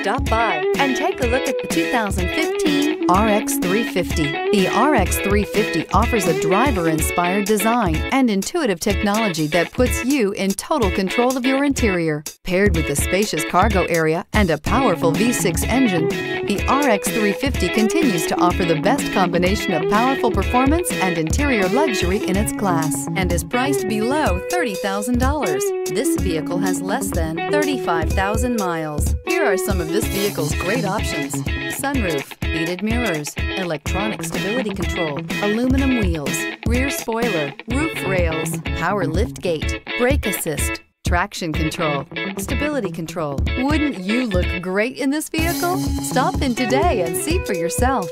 Stop by and take a look at the 2015 RX 350. The RX 350 offers a driver-inspired design and intuitive technology that puts you in total control of your interior. Paired with a spacious cargo area and a powerful V6 engine, the RX 350 continues to offer the best combination of powerful performance and interior luxury in its class and is priced below $30,000. This vehicle has less than 35,000 miles. Here are some of this vehicle's great options. Sunroof, heated mirrors, electronic stability control, aluminum wheels, rear spoiler, roof rails, power lift gate, brake assist, traction control, stability control. Wouldn't you look great in this vehicle? Stop in today and see for yourself.